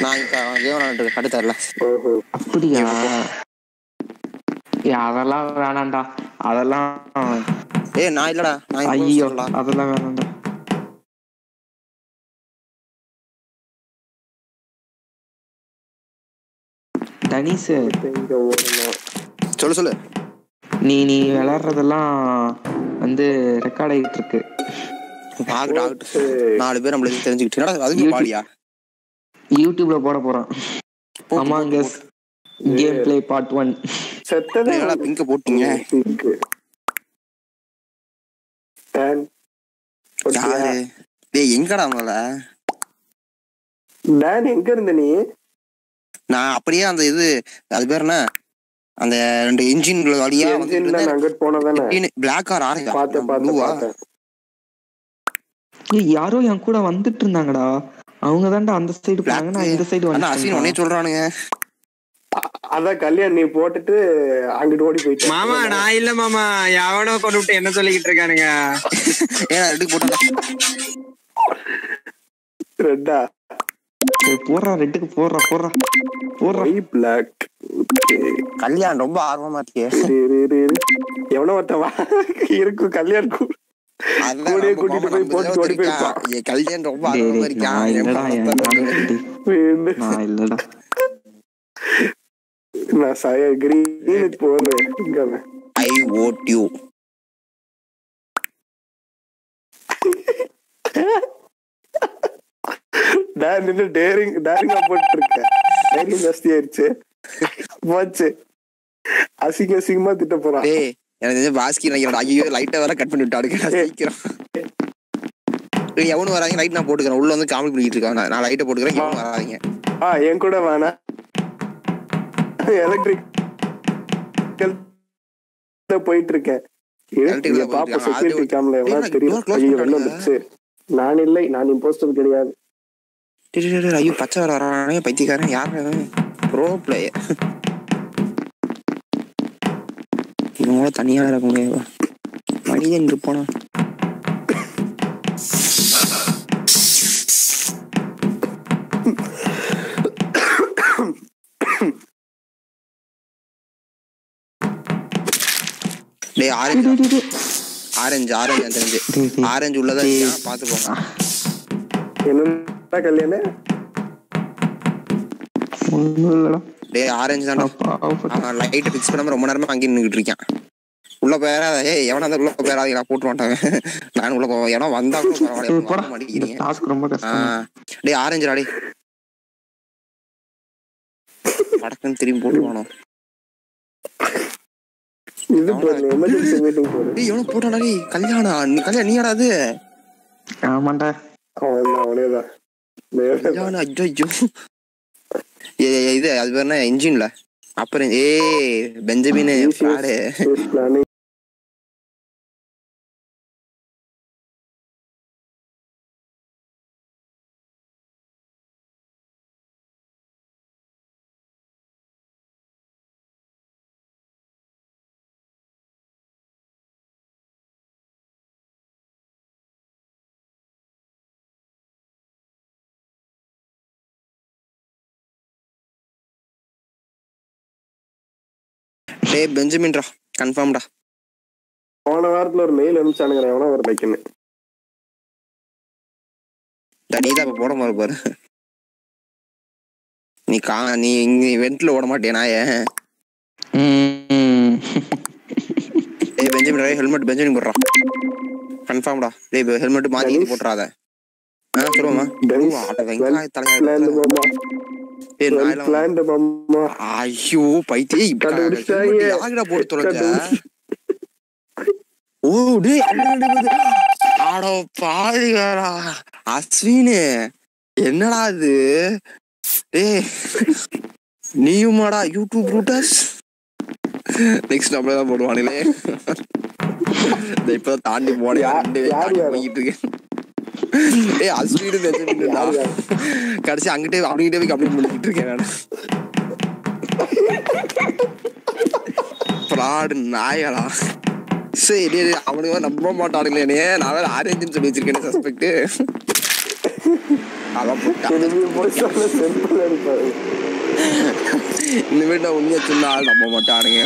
நான் இப்ப கேம் விளையாண்டு தரல. அதெல்லாம் வேணாம்டா. அதெல்லாம் ஏய் நான் இல்லடா. நான் ஐயோ. அதெல்லாம் வேணாம்டா. தனிஷு. சொல்லு சொல்லு. நீ நீ விளையாடுறதெல்லாம் வந்து ரெக்கார்ட் ஆகிட்டு இருக்கு. நாலு பேர் நம்மளுக்கு தெரிஞ்சுக்கிட்டு அதுக்கு. பாடியா? யூடியூப்ல போட போறான் போட்டு, among us game play part one செத்ததே என்னடா பிங்க போட்டீங்க? பிங்க் யாரு? டேய் எங்கடா முதல்ல? டேன் எங்க இருந்த நீ? நான் அப்படியே அந்த இது அது பேர் என்ன? அந்த ரெண்டு இன்ஜின் வழியா நான் அங்கிட்டு போனதானே பிளாக் ஆர் ஆரஞ்சா பார்த்தேன் பார்த்தேன். யாரோ என் கூட வந்துட்டு இருந்தாங்கடா அவங்க தான்டா அந்த சைடு போனாங்க நான் இந்த சைடு அண்ணா அசின் உடனே சொல்றானுங்க. அதான் கல்யாண் நீ போட்டுட்டு அங்கிட்டு ஓடி போயிட்டு மாமா நான் இல்ல மாமா. எவனோ கொண்டு விட்டு என்ன சொல்லிக்கிட்டு இருக்கானுங்க? ஏன்னா ரெண்டுக்கு போட்டா. ரெட்டா. போடுறா ரெட்டுக்கு போடுறா போடுறா. போடுறா. பிளாக் கல்யாணம் ரொம்ப ஆர்வமா இருக்கே இரு இரு இரு இரு. எவனோ ஒருத்தன் வா. இருக்கும் கல்யாண் கூ- கல்யாணம் ரொம்ப நான் இல்லடா சய கிரீன் போடுறேன் இங்க அவன். ஐ ஓட் யூ நான் நின்னு டேரிங் டேரிங்கா போட்டு இருக்கேன் ஜாஸ்தி ஆயிடுச்சு போச்சு. அசிங்க அசிங்கமா திட்ட போறான். டேய் எனக்கு தெரிஞ்ச பாஸ்கி நினைக்கிறேன் ஐயோ லைட்டை வேற கட் பண்ணி விட்டாடு சீக்கிரம். எவனும் வராங்க லைட் நான் போட்டுக்கிறேன். உள்ள வந்து காமெடி பண்ணிட்டு இருக்கான். நான் லைட்டை போட்டுக்கிறேன் எவனும் வராதீங்க. ஆ என் கூட வேணா எலக்ட்ரிக் போயிட்டு இருக்கேன் இருக்கான். செக்யூரிட்டி கேம்ல எவ்வளவு தெரியும்? நான் இல்லை நான் இம்போஸ்டர் கிடையாது. டேய், டேய், டேய், ஐயோ பச்சை வர வரானே பைத்தியக்காரன் யார் ப்ரோ பிளேயர் இவங்கள தனியா இருக்க முடியாது. மனிதன் இருப்பானா டேய் ஆரஞ்சு. ஆரஞ்சு ஆரஞ்சு தெரிஞ்சு. ஆரஞ்சு உள்ளதா டேய். இருக்கான், பாத்துக்கோங்க. என்ன கல்யாணம்? ஒண்ணும் இல்லடா. டேய் ஆரஞ்சு தான்டா. லைட்டை ஃபிக்ஸ் பண்ணாம ரொம்ப நேரமா அங்கேயே நின்றுட்டு இருக்கான். உள்ள போயிடாத ஏய் எவனா இருந்தா உள்ள போயிடாதீங்க நான் போட்டு மாட்டாங்க நான் உள்ள போவேன் ஏன்னா வந்தா கூட பரவாயில்ல. மாட்டேங்கிறீங்க டாஸ்க் ரொம்ப ஆ, கஷ்டம் டேய் ஆரஞ்சுடா டேய் படக்குன்னு திரும்பி போட்டுவானோ இது போடல எமர்ஜென்சி மீட்டிங் போடு டேய் எவனும் போட்டாடா? டேய் கல்யாணம் நீ கல்யாணம் நீயாடா அது? ஆமாண்டா. அவன் தான் ஐயோ ஏ ஏ, இது அது பேர் என்ன? இன்ஜின்ல அப்புறம் ஏ. பெஞ்சமின் டேய் பெஞ்சமின்டா கன்ஃபார்ம்டா போன வாரத்துல ஒரு மெயில் அனுப்பிச்சானுங்க எவனோ ஒரு லைக்குன்னு நீ தான் இப்ப போட மாதிரி பாரு. நீ கா நீ இங்க வெண்ட்ல ஓட மாட்டியா நாய? ம். டேய் பெஞ்சமின் டேய் ஹெல்மெட் பெஞ்சமின் போடுறா. கன்ஃபார்ம்டா டேய் ஹெல்மெட் மாத்தி இது போட்டுறாத. ஆ அட வெங்காய தலையா ஐயோ பைத்தியே யாருடா போட்டு தொலைஞ்ச கண்டுபிடிச்சு. ஓ பேரு. அட பாவிகளா அஸ்வினு என்னடா இது டேய் நீயுமாடா யூடியூப் ரூட்டர்ஸ் நெக்ஸ்ட் நம்மள தான் போடுவானுங்களே இப்பதான் தாண்டி போனேன்? போயிட்டு இருக்கேன் யாரு யாரு? கடைசி அங்கிட்டே அவனுக்கிட்டே போய் கம்ப்ளைண்ட் பண்ணிட்டு இருக்கேன் நான். ஃப்ராடு நாயடா சரி டேய், அவனுங்க நம்ப மாட்டானுங்களே நான் வேற ஆரஞ்சுன்னு சொல்லி வச்சிருக்கேன் சஸ்பெக்ட் இந்த வீட்டை உண்மையா சொன்ன ஆள் நம்ப மாட்டானுங்க.